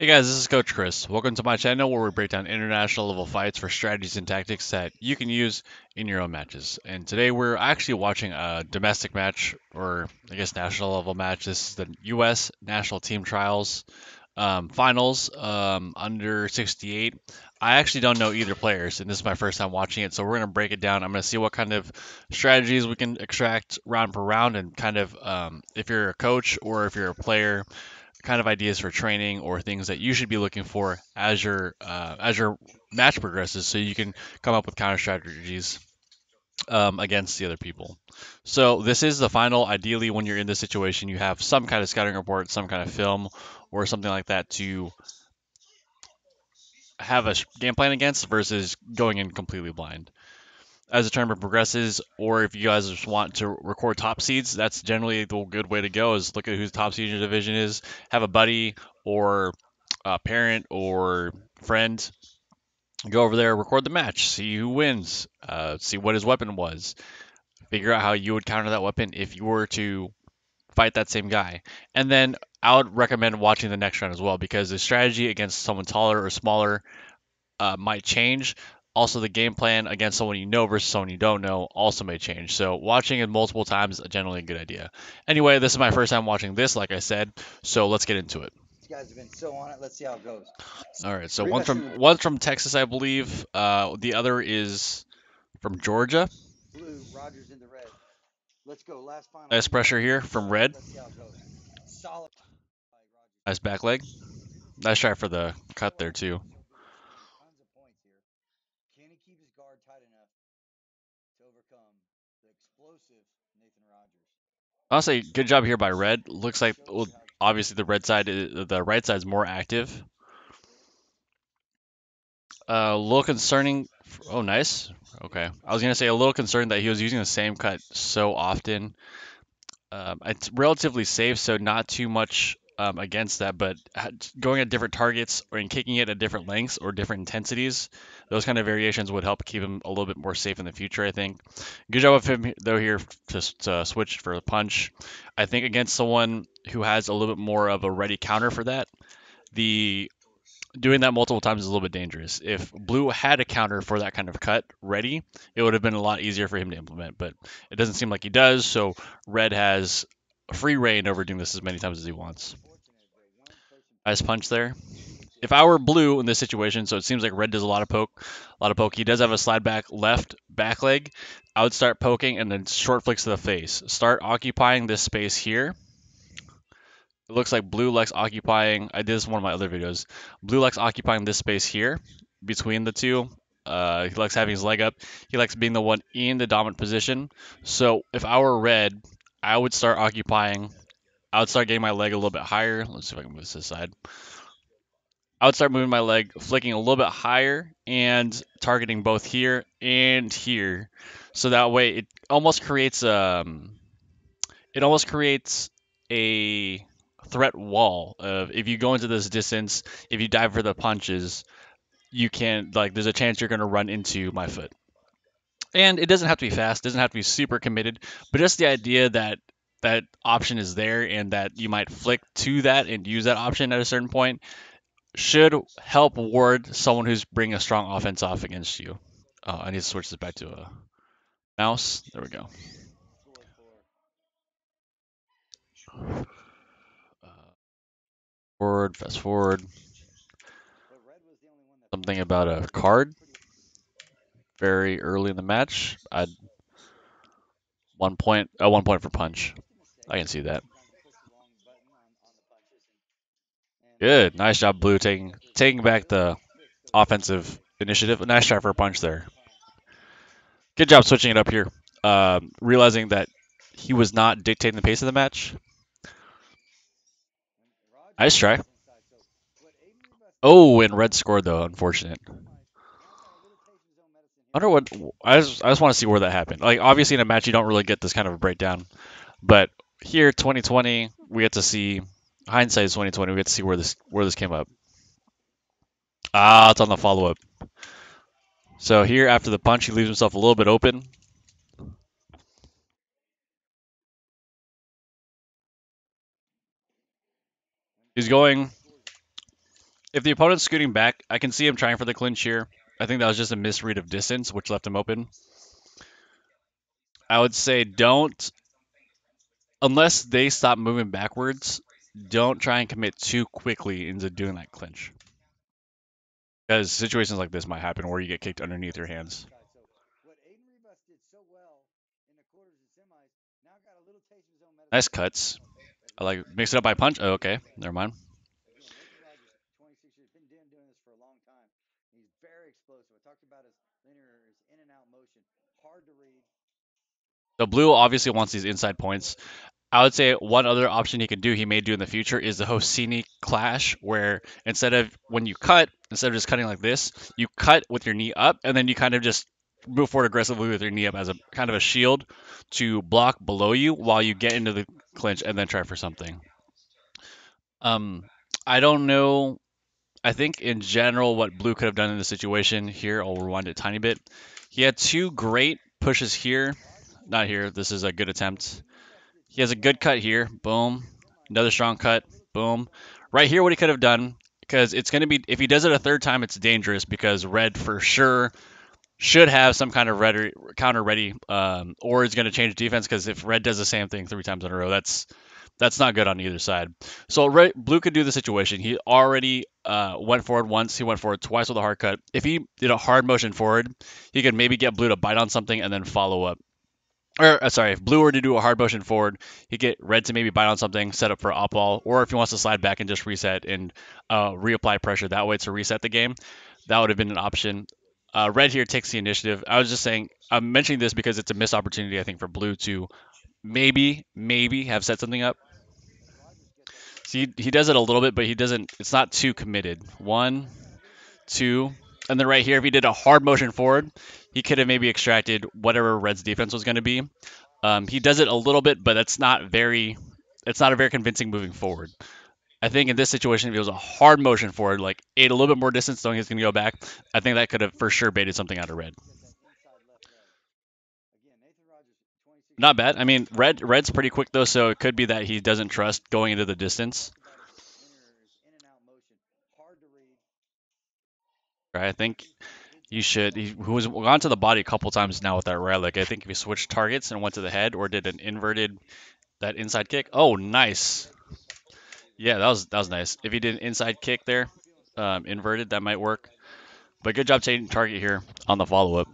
Hey guys, this is Coach Kris. Welcome to my channel where we break down international level fights for strategies and tactics that you can use in your own matches. And today we're actually watching a domestic match, or I guess national level match. This is the U.S. National Team Trials um, Finals um, under 68. I actually don't know either players, and this is my first time watching it, so we're going to break it down. I'm going to see what kind of strategies we can extract round per round, and kind of um, if you're a coach or if you're a player kind of ideas for training or things that you should be looking for as your uh, as your match progresses, so you can come up with counter strategies um, against the other people. So this is the final. Ideally, when you're in this situation, you have some kind of scouting report, some kind of film, or something like that to have a game plan against versus going in completely blind as the tournament progresses, or if you guys just want to record top seeds, that's generally the good way to go. Is look at who the top seed in your division is, have a buddy or a parent or friend go over there, record the match, see who wins, uh, see what his weapon was, figure out how you would counter that weapon if you were to fight that same guy, and then I would recommend watching the next round as well because the strategy against someone taller or smaller uh, might change. Also, the game plan against someone you know versus someone you don't know also may change. So, watching it multiple times is generally a good idea. Anyway, this is my first time watching this, like I said. So, let's get into it. These guys have been so on it. Let's see how it goes. All right. So, one from one's from Texas, I believe. Uh, the other is from Georgia. Blue, Rogers in the red. Let's go. Last final. Nice pressure here from red. Let's see how it goes. Solid. Nice back leg. Nice try for the cut there too. Tons of points here. Can he keep his guard tight enough to overcome the explosive Nathan Rogers? I'll say good job here by red. Looks like well, obviously the red side, the right side is more active. Uh, a little concerning. Oh, nice. Okay, I was gonna say a little concerned that he was using the same cut so often. Um, it's relatively safe, so not too much um, against that. But going at different targets or in kicking it at different lengths or different intensities, those kind of variations would help keep him a little bit more safe in the future. I think. Good job of him though here to, to switch for the punch. I think against someone who has a little bit more of a ready counter for that, the doing that multiple times is a little bit dangerous. If blue had a counter for that kind of cut ready, it would have been a lot easier for him to implement, but it doesn't seem like he does, so red has free reign over doing this as many times as he wants. Nice punch there. If I were blue in this situation, so it seems like red does a lot of poke, a lot of poke. He does have a slide back left back leg. I would start poking and then short flicks to the face. Start occupying this space here it looks like blue likes occupying, I did this in one of my other videos. Blue likes occupying this space here between the two. Uh, he likes having his leg up. He likes being the one in the dominant position. So if I were red, I would start occupying. I would start getting my leg a little bit higher. Let's see if I can move this aside. I would start moving my leg, flicking a little bit higher and targeting both here and here. So that way it almost creates um it almost creates a threat wall of if you go into this distance, if you dive for the punches, you can like there's a chance you're going to run into my foot. And it doesn't have to be fast, doesn't have to be super committed, but just the idea that that option is there and that you might flick to that and use that option at a certain point should help ward someone who's bringing a strong offense off against you. Uh, I need to switch this back to a mouse. There we go. Forward, fast forward. Something about a card. Very early in the match. I'd one point uh, one point for punch. I can see that. Good. Nice job, Blue, taking taking back the offensive initiative. Nice try for a punch there. Good job switching it up here. Um, realizing that he was not dictating the pace of the match. Nice try. Oh, and red scored though. Unfortunate. I wonder what. I just, I just want to see where that happened. Like obviously in a match you don't really get this kind of a breakdown, but here 2020 we get to see hindsight is 2020. We get to see where this where this came up. Ah, it's on the follow up. So here after the punch he leaves himself a little bit open. He's going If the opponent's scooting back, I can see him trying for the clinch here. I think that was just a misread of distance, which left him open. I would say don't, unless they stop moving backwards, don't try and commit too quickly into doing that clinch. Because situations like this might happen where you get kicked underneath your hands. So what Aiden Rivas did so well in the quarters and semis now got a little taste of his own medicine. Nice cuts. I like mix it up by punch. Oh, okay, never mind. Again, Nathan Rogers, 26 years, been doing, doing this for a long time. He's very explosive. I talked about his linear, his in and out motion. Hard to read. So blue obviously wants these inside points. I would say one other option he can do, he may do in the future, is the Hosini clash, where instead of when you cut, instead of just cutting like this, you cut with your knee up, and then you kind of just move forward aggressively with your knee up as a kind of a shield to block below you while you get into the clinch and then try for something. Um, I don't know. I think in general, what Blue could have done in the situation here, I'll rewind it a tiny bit. He had two great pushes here. Not here. This is a good attempt. He has a good cut here. Boom. Another strong cut. Boom. Right here, what he could have done, because it's going to be, if he does it a third time, it's dangerous because red for sure should have some kind of ready, counter ready, um, or is going to change defense because if red does the same thing three times in a row, that's that's not good on either side. So red, blue could do the situation. He already uh, went forward once. He went forward twice with a hard cut. If he did a hard motion forward, he could maybe get blue to bite on something and then follow up or uh, sorry, if blue were to do a hard motion forward, he'd get red to maybe bite on something, set up for op ball, or if he wants to slide back and just reset and uh, reapply pressure that way to reset the game, that would have been an option. Uh, red here takes the initiative. I was just saying, I'm mentioning this because it's a missed opportunity, I think, for blue to maybe, maybe have set something up. See, he, he does it a little bit, but he doesn't. It's not too committed. One, two, and then right here, if he did a hard motion forward, he could have maybe extracted whatever Red's defense was going to be. Um, he does it a little bit, but that's not very, it's not a very convincing moving forward. I think in this situation, if it was a hard motion forward, like ate a little bit more distance, knowing he's going to go back, I think that could have for sure baited something out of Red. Not bad. I mean, Red Red's pretty quick though, so it could be that he doesn't trust going into the distance. I think you should. He who gone to the body a couple times now with that relic. I think if he switched targets and went to the head or did an inverted that inside kick. Oh, nice. Yeah, that was that was nice. If he did an inside kick there, um, inverted, that might work. But good job taking target here on the follow up.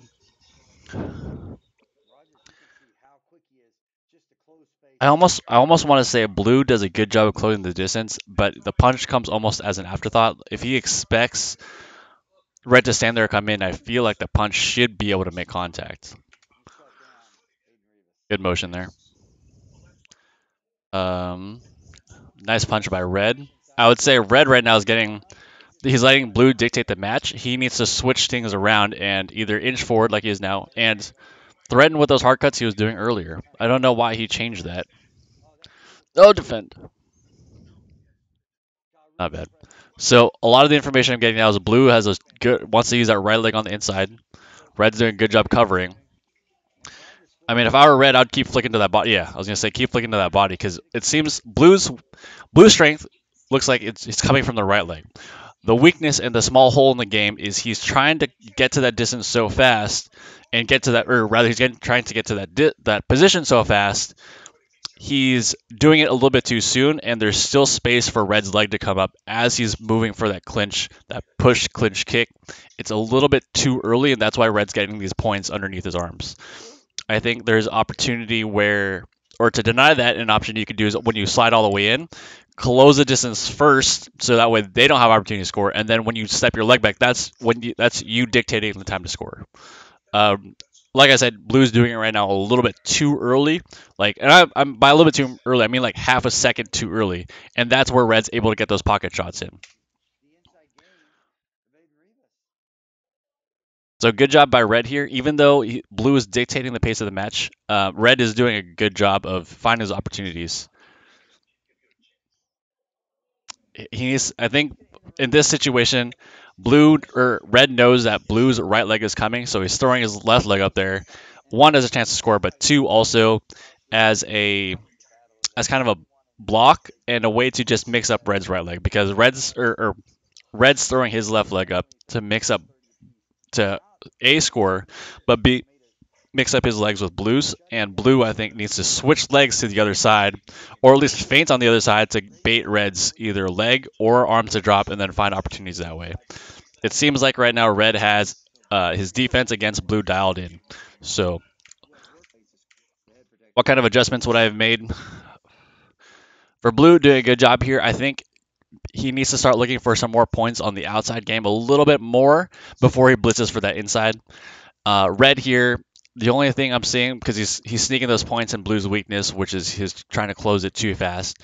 I almost I almost want to say blue does a good job of closing the distance, but the punch comes almost as an afterthought. If he expects red to stand there come in, I feel like the punch should be able to make contact. Good motion there. Um, nice punch by red. I would say red right now is getting he's letting blue dictate the match. He needs to switch things around and either inch forward like he is now and threaten with those hard cuts he was doing earlier. I don't know why he changed that. No defend. Not bad. So a lot of the information I'm getting now is blue has a good wants to use that right leg on the inside. Red's doing a good job covering. I mean, if I were red, I'd keep flicking to that body. Yeah, I was gonna say keep flicking to that body because it seems blue's blue strength looks like it's it's coming from the right leg. The weakness and the small hole in the game is he's trying to get to that distance so fast and get to that, or rather, he's getting, trying to get to that di- that position so fast he's doing it a little bit too soon, and there's still space for Red's leg to come up as he's moving for that clinch, that push clinch kick. It's a little bit too early, and that's why Red's getting these points underneath his arms. I think there's opportunity where, or to deny that, an option you could do is when you slide all the way in, close the distance first, so that way they don't have opportunity to score, and then when you step your leg back, that's when you, that's you dictating the time to score. Um, like I said, Blue's doing it right now a little bit too early. Like, and I, am by a little bit too early, I mean like half a second too early, and that's where Red's able to get those pocket shots in. So good job by Red here. Even though he, Blue is dictating the pace of the match, uh, Red is doing a good job of finding his opportunities. He's, I think, in this situation, Blue or red knows that blue's right leg is coming, so he's throwing his left leg up there. One as a chance to score, but two also as a as kind of a block and a way to just mix up red's right leg because red's or, or Red's throwing his left leg up to mix up to a score, but b mix up his legs with Blue's, and Blue I think needs to switch legs to the other side, or at least feint on the other side to bait Red's either leg or arm to drop, and then find opportunities that way. It seems like right now Red has uh, his defense against Blue dialed in. So, what kind of adjustments would I have made? For Blue, doing a good job here. I think he needs to start looking for some more points on the outside game a little bit more before he blitzes for that inside. Uh, red here, the only thing I'm seeing because he's he's sneaking those points in Blue's weakness, which is his trying to close it too fast.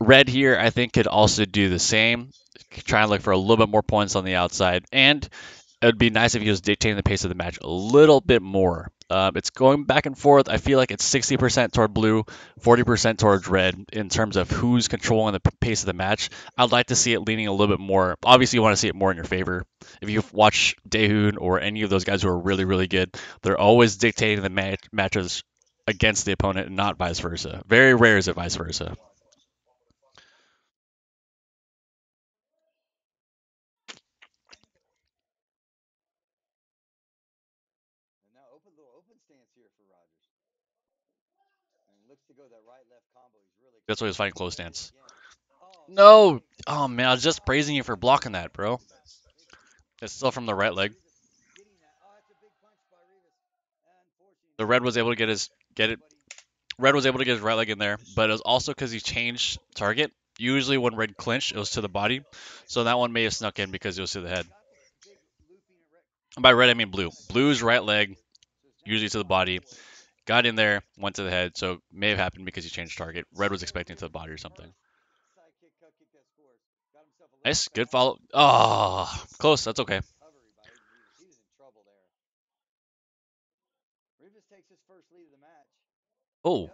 Red here, I think, could also do the same, Try and look for a little bit more points on the outside, and it would be nice if he was dictating the pace of the match a little bit more. Um, it's going back and forth. I feel like it's 60% toward blue, 40% towards red in terms of who's controlling the pace of the match. I'd like to see it leaning a little bit more. Obviously, you want to see it more in your favor. If you watch Daehoon or any of those guys who are really, really good, they're always dictating the match- matches against the opponent and not vice versa. Very rare is it vice versa. And now open little open stance here for Rogers. And he looks to go that right left combo. He's really That's why he's fighting close stance. Oh, No! Oh man, I was just praising you for blocking that, bro. It's still from the right leg. getting that. That's a big punch by Rivas. Unfortunately, The red was able to get his get it. Red was able to get his right leg in there, but it was also because he changed target. Usually when red clinched, it was to the body, so that one may have snuck in because it was to the head. got the big looping and by red, I mean blue. Blue's right leg, so it's now usually to the body, got in there, went to the head, so may have happened because he changed target. Red was expecting to the body or something. Nice, good follow. Oh, close. That's okay. Oh,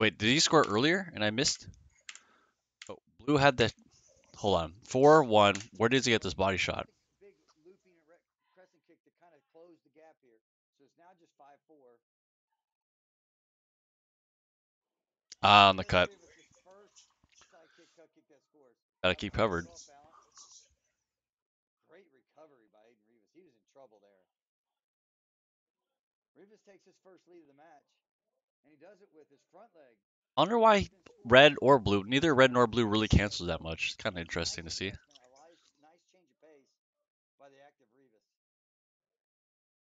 wait, did he score earlier and I missed? Oh, blue had the. Hold on, four one. Where did he get this body shot? Big looping and rec- crescent kick to kind of close the gap here. So it's now just 5 4. Ah, on the cut. Rivas' first side kick, cut kick that scores. Gotta keep covered. Great recovery by Aiden. He was in trouble there. Takes his first lead of the match, and he does it with his front leg. I wonder why red or blue, neither red nor blue really cancels that much. It's kind of interesting to see. A nice, nice change of pace by the active Rivas.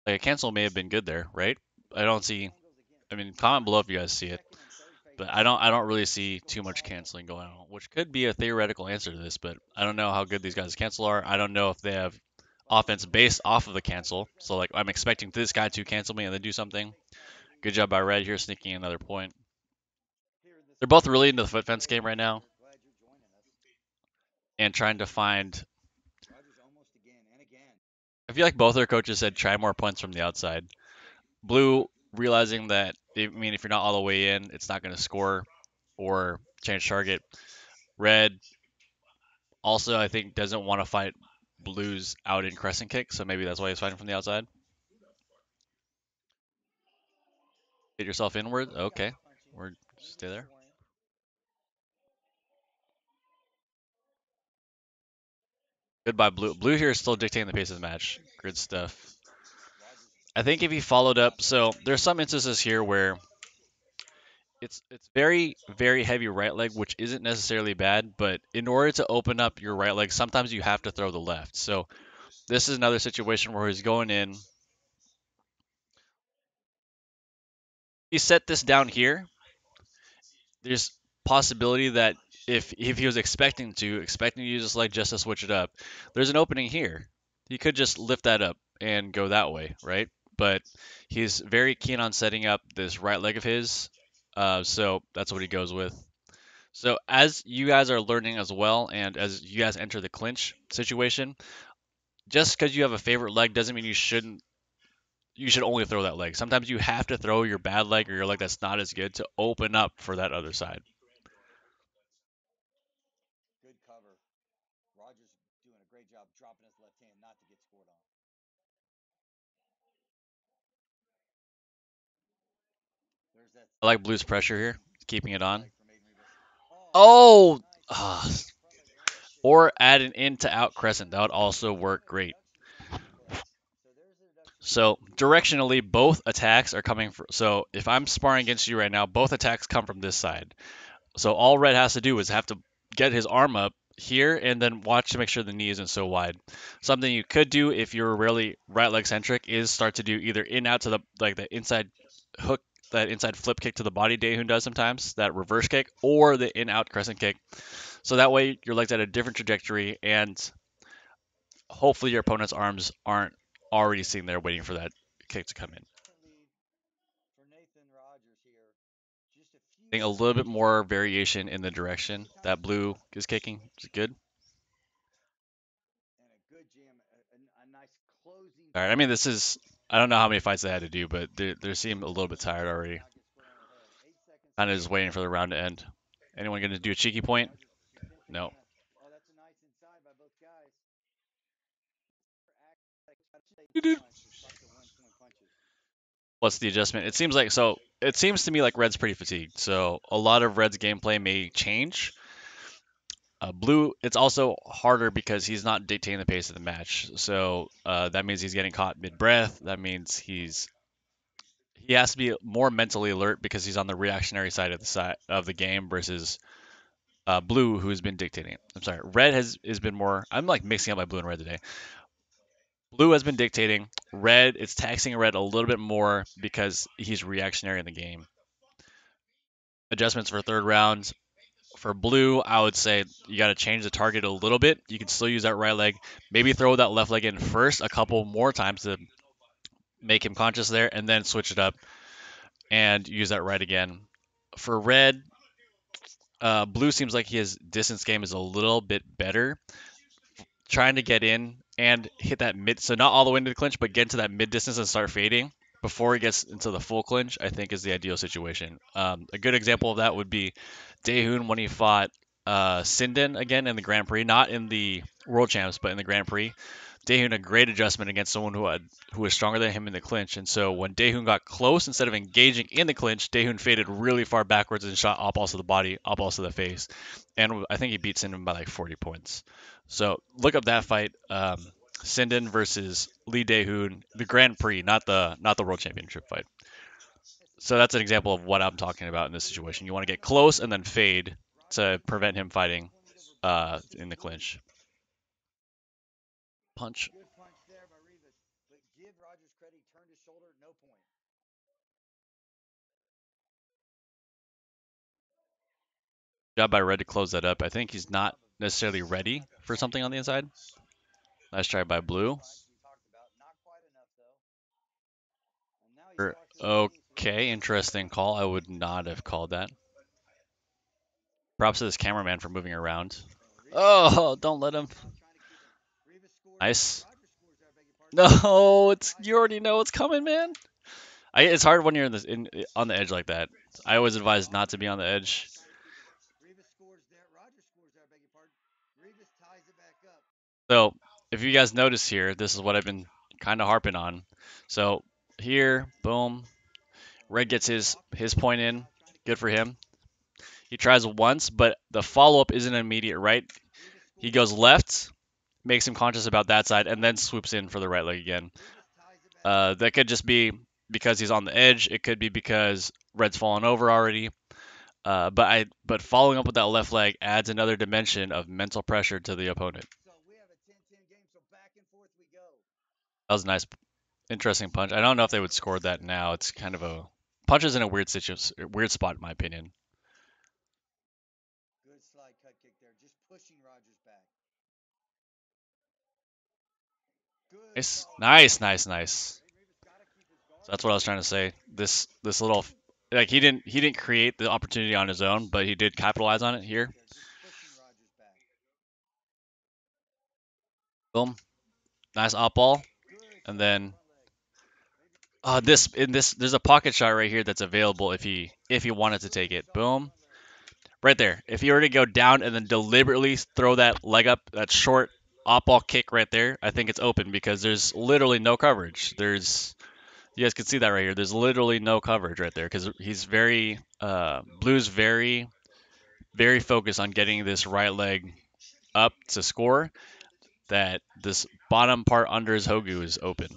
Like a cancel may have been good there, right? I don't see. I mean, comment below if you guys see it, Second and third phase. But I don't. I don't really see too much canceling going on, which could be a theoretical answer to this. But I don't know how good these guys cancel are. I don't know if they have offense based off of the cancel. So like, I'm expecting this guy to cancel me and then do something. Good job by red here, sneaking another point. They're both really into the foot fence game right now and trying to find. I feel like both their coaches said try more points from the outside. Blue realizing that I mean if you're not all the way in, it's not going to score or change target. Red also I think doesn't want to fight Blues out in crescent kick, so maybe that's why he's fighting from the outside. Get yourself inward. Okay, or stay there. Goodbye, Blue. Blue here is still dictating the pace of the match. Good stuff. I think if he followed up, so there's some instances here where it's it's very very heavy right leg, which isn't necessarily bad, but in order to open up your right leg, sometimes you have to throw the left. So this is another situation where he's going in. He set this down here. There's possibility that if if he was expecting to expecting to use this leg just to switch it up, there's an opening here. He could just lift that up and go that way, right? But he's very keen on setting up this right leg of his, uh, so that's what he goes with. So as you guys are learning as well, and as you guys enter the clinch situation, just because you have a favorite leg doesn't mean you shouldn't. You should only throw that leg. Sometimes you have to throw your bad leg or your leg that's not as good to open up for that other side. Good cover. Rogers doing a great job dropping his left hand not to get scored on. There's that I like Blue's pressure here, keeping it on. leg from Aiden Rivas. Oh, ah, or add an in to out crescent. That would also work great. So directionally, both attacks are coming from. So if I'm sparring against you right now, both attacks come from this side. So all Red has to do is have to get his arm up here and then watch to make sure the knee isn't so wide. Something you could do if you're really right leg centric is start to do either in out to the like the inside hook, that inside flip kick to the body Daehun does sometimes, that reverse kick, or the in out crescent kick. So that way your leg's at a different trajectory and hopefully your opponent's arms aren't already sitting there waiting for that kick to come in. I think a little bit more variation in the direction that blue is kicking is good. All right, I mean this is I don't know how many fights they had to do, but they they seem a little bit tired already. Kind of just waiting for the round to end. Anyone going to do a cheeky point? No. What's the adjustment? It seems like so. It seems to me like Red's pretty fatigued, so a lot of Red's gameplay may change. Uh, Blue, it's also harder because he's not dictating the pace of the match. So uh, that means he's getting caught mid-breath. That means he's he has to be more mentally alert because he's on the reactionary side of the side of the game versus uh, Blue, who's been dictating. I'm sorry, Red has has been more. I'm like mixing up my Blue and Red today. Blue has been dictating. Red, it's taxing Red a little bit more because he's reactionary in the game. Adjustments for third round. For blue, I would say you got to change the target a little bit. You can still use that right leg. Maybe throw that left leg in first a couple more times to make him conscious there, and then switch it up and use that right again. For red, uh, blue seems like his distance game is a little bit better. Trying to get in and hit that mid, so not all the way into the clinch, but get into that mid distance and start fading before he gets into the full clinch, I think is the ideal situation. Um, a good example of that would be Daehun when he fought uh, Sinden again in the Grand Prix, not in the World Champs, but in the Grand Prix. Daehun a great adjustment against someone who had who was stronger than him in the clinch, and so when Daehun got close, instead of engaging in the clinch, Daehun faded really far backwards and shot up also the body, up also the face, and I think he beats him by like 40 points. So look up that fight. Um, Sinden versus Lee Daehun, the Grand Prix, not the not the World Championship fight. So that's an example of what I'm talking about in this situation. You want to get close and then fade to prevent him fighting uh, in the clinch. Punch. Job by Red to close that up. I think he's not necessarily ready for something on the inside. Nice try by Blue. Okay, interesting call. I would not have called that. Props to this cameraman for moving around. Oh, don't let him. Nice. No, it's you already know what's coming, man. I, it's hard when you're in this in on the edge like that. I always advise not to be on the edge. So if you guys notice here, this is what I've been kind of harping on. So here, boom, Red gets his his point in. Good for him. He tries once, but the follow up isn't immediate, right? He goes left, makes him conscious about that side, and then swoops in for the right leg again. Uh, that could just be because he's on the edge. It could be because Red's fallen over already. Uh, but I but following up with that left leg adds another dimension of mental pressure to the opponent. That was a nice, interesting punch. I don't know if they would score that now. It's kind of a punch is in a weird situation, weird spot in my opinion. Good slide cut kick there, just pushing Rogers back. Good Nice, nice, nice, nice. So that's what I was trying to say. This this little like he didn't he didn't create the opportunity on his own, but he did capitalize on it here. There, just pushing Rogers back. Boom, nice up ball, and then uh, this in this there's a pocket shot right here that's available if he if he wanted to take it. Boom, right there. If he were to go down and then deliberately throw that leg up, that short op ball kick right there, I think it's open because there's literally no coverage. There's you guys can see that right here. There's literally no coverage right there because he's very uh, blue's very very focused on getting this right leg up to score, that this bottom part under his Hogu is open.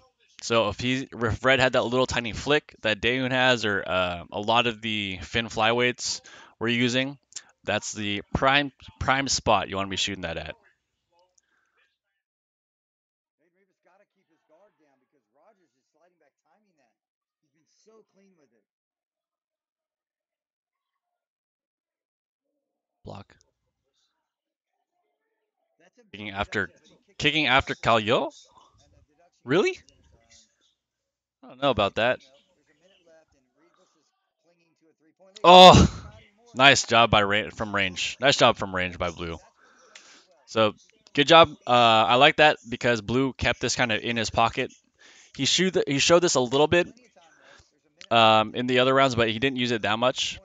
So if he if Red had that little tiny flick that Daehun has, or uh, a lot of the Finn flyweights we're using, that's the prime prime spot you want to be shooting that at. Nate Rivas got to keep his guard down because Rogers is sliding back, timing that. He's been so clean with it. Block. That's a Kicking big after kicking after deduction Really? I don't know about that. Oh, nice job by from range. Nice job from range by Blue. So good job. Uh, I like that because Blue kept this kind of in his pocket. He showed he showed this a little bit um, in the other rounds, but he didn't use it that much.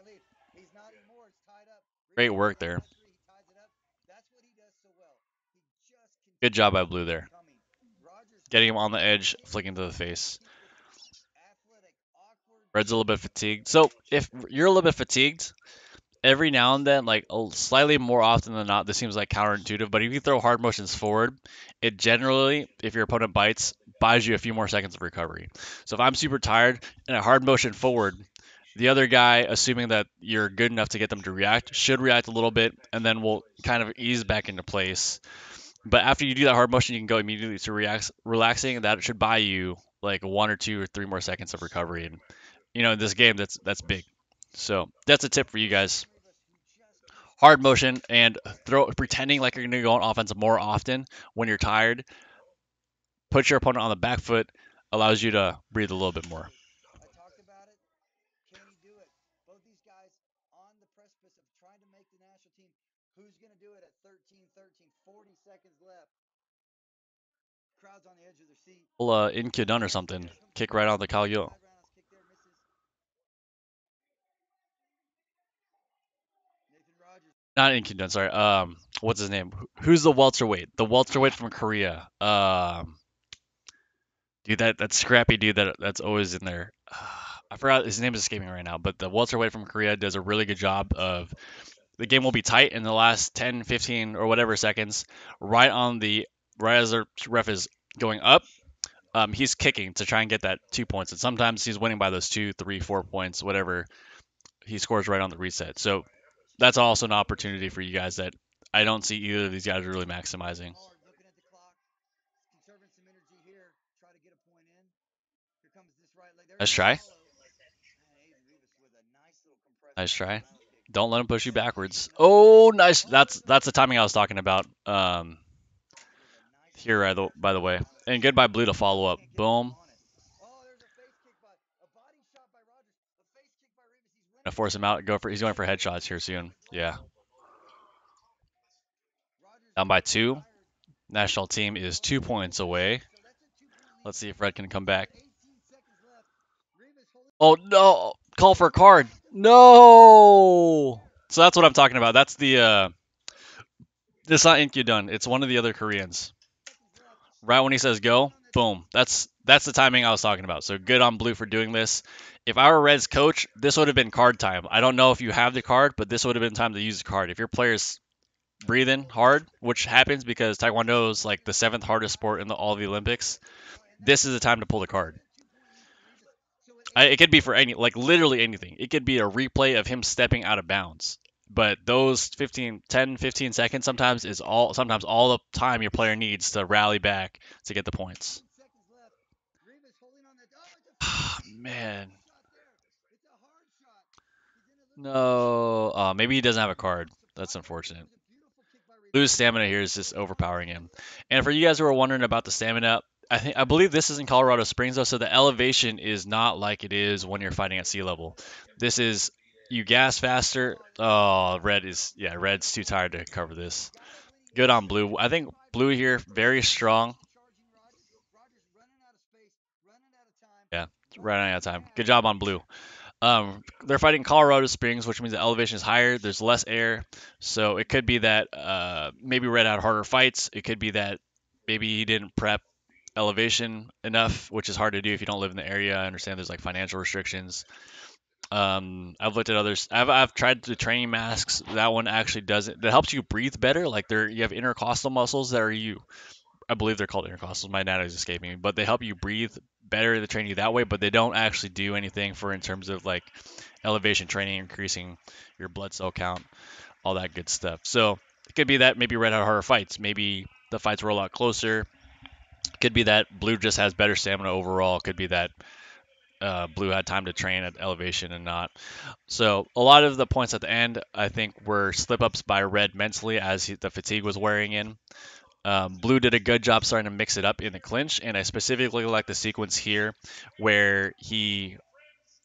Great work there. last three. He ties it up. That's what he does so well. He just Good job by Blue there, getting him on the edge, flicking to the face. Red's a little bit fatigued. So if you're a little bit fatigued, every now and then, like slightly more often than not, this seems like counterintuitive. But if you throw hard motions forward, it generally, if your opponent bites, buys you a few more seconds of recovery. So if I'm super tired and a hard motion forward, the other guy, assuming that you're good enough to get them to react, should react a little bit, and then we'll kind of ease back into place. But after you do that hard motion, you can go immediately to relax, relaxing. That should buy you like one or two or three more seconds of recovery. And you know, in this game, that's that's big. So that's a tip for you guys. Hard motion and throw pretending like you're going to go on offense more often when you're tired. Put your opponent on the back foot allows you to breathe a little bit more. I talked about it. Can he do it? Both these guys on the precipice of trying to make the national team. Who's going to do it at 13 13, 40 seconds left? Crowd's on the edge of their seat. Well, uh, in done or something. Kick right on the Kalyeo. Nathan Rogers. Not in done. Sorry. Um, what's his name? Who's the welterweight? The welterweight from Korea. Um, dude, that that scrappy dude that that's always in there. I forgot his name is escaping right now, but the welterweight from Korea does a really good job of the game will be tight in the last 10, 15 or whatever seconds, right on the right as the ref is going up. Um, he's kicking to try and get that two points, and sometimes he's winning by those two, three, four points, whatever. He scores right on the reset. So that's also an opportunity for you guys that I don't see either of these guys really maximizing. Hard, looking at the clock. Conserving some energy here. Try to get a point in. Here comes this right leg. There's Nice try. follow. Man, Aiden Rivas with a nice little compressed Nice try. Don't let him push you backwards. Oh, nice. That's that's the timing I was talking about. Um, With a nice here, by the, by the way, and good by Blue to follow up. Boom. Gonna force him out. Go for. He's going for headshots here soon. Yeah. Down by two. National team is two points away. Let's see if Red can come back. 18 seconds left. Rivas holding Oh no! Call for a card. No. So that's what I'm talking about. That's the. uh It's not In Kyo-don. It's one of the other Koreans. Right when he says go, boom. That's that's the timing I was talking about. So good on Blue for doing this. If I were Red's coach, this would have been card time. I don't know if you have the card, but this would have been time to use the card. If your player's breathing hard, which happens because Taekwondo is like the seventh hardest sport in the, all the Olympics, this is the time to pull the card. I, it could be for any, like literally anything. It could be a replay of him stepping out of bounds. But those 15, 10, 15 seconds sometimes is all, sometimes all the time your player needs to rally back to get the points. 15 seconds left. Rivas holding on that. Oh, Man, shot there. It's a hard shot. He's in a little no. Uh, maybe he doesn't have a card. That's unfortunate. It was a beautiful kick by Rivas. Blue's stamina here is just overpowering him. And for you guys who are wondering about the stamina, I think I believe this is in Colorado Springs though, so the elevation is not like it is when you're fighting at sea level. This is you gas faster. Oh, red is yeah, red's too tired to cover this. Good on blue. I think blue here very strong. Running running. Yeah, right out of time. Good job on blue. Um, they're fighting Colorado Springs, which means the elevation is higher. There's less air, so it could be that uh, maybe Red had harder fights. It could be that maybe he didn't prep elevation enough, which is hard to do if you don't live in the area. I understand there's like financial restrictions. Um, I've looked at others. I've I've tried the training masks. That one actually doesn't. That helps you breathe better. Like there, you have intercostal muscles that are you. I believe they're called intercostals. My anatomy is escaping me, but they help you breathe better. They train you that way, but they don't actually do anything for in terms of like elevation training, increasing your blood cell count, all that good stuff. So it could be that maybe Red had harder fights. Maybe the fights were a lot closer. Could be that Blue just has better stamina overall. Could be that uh, Blue had time to train at elevation and not. So a lot of the points at the end, I think, were slip ups by Red mentally as he, the fatigue was wearing in. Um, Blue did a good job starting to mix it up in the clinch, and I specifically like the sequence here where he,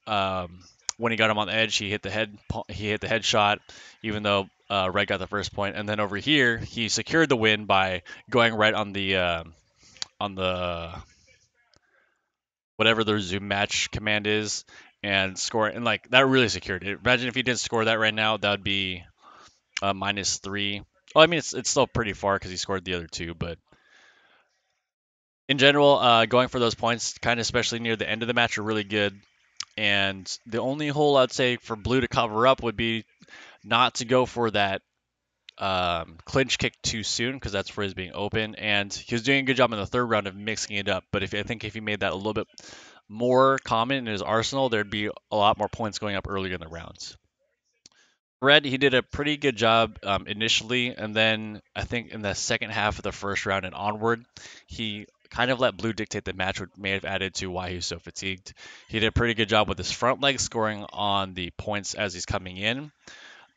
um, when he got him on the edge, he hit the head, he hit the headshot, even though uh, Red got the first point, and then over here he secured the win by going right on the uh, on the whatever their zoom match command is and score and like that really secured it. Imagine if he didn't score that right now, that would be uh, minus three. Well, I mean it's it's still pretty far because he scored the other two, but in general, uh, going for those points, kind of especially near the end of the match, are really good. And the only hole I'd say for blue to cover up would be not to go for that um, clinch kick too soon because that's where he's being open. And he was doing a good job in the third round of mixing it up. But if I think if he made that a little bit more common in his arsenal, there'd be a lot more points going up earlier in the rounds. Red, he did a pretty good job um, initially, and then I think in the second half of the first round and onward, he kind of let Blue dictate the match, which may have added to why he's so fatigued. He did a pretty good job with his front leg scoring on the points as he's coming in.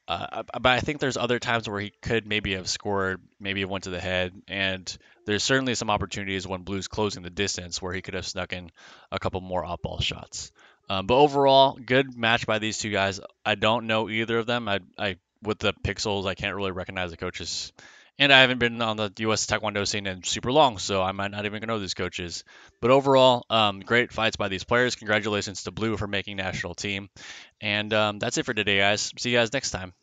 Uh, but I think there's other times where he could maybe have scored, maybe went to the head, and there's certainly some opportunities when Blue's closing the distance where he could have snuck in a couple more op ball shots. Um, but overall, good match by these two guys. I don't know either of them. I, I with the pixels, I can't really recognize the coaches, and I haven't been on the U.S. Taekwondo scene in super long, so I might not even know these coaches. But overall, um, great fights by these players. Congratulations to Blue for making national team, and um, that's it for today, guys. See you guys next time.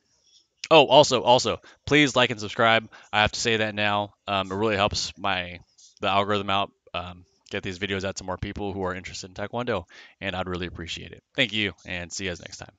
Oh, also, also, please like and subscribe. I have to say that now. Um, it really helps my the algorithm out. Um, get these videos out to more people who are interested in Taekwondo, and I'd really appreciate it. Thank you, and see you guys next time.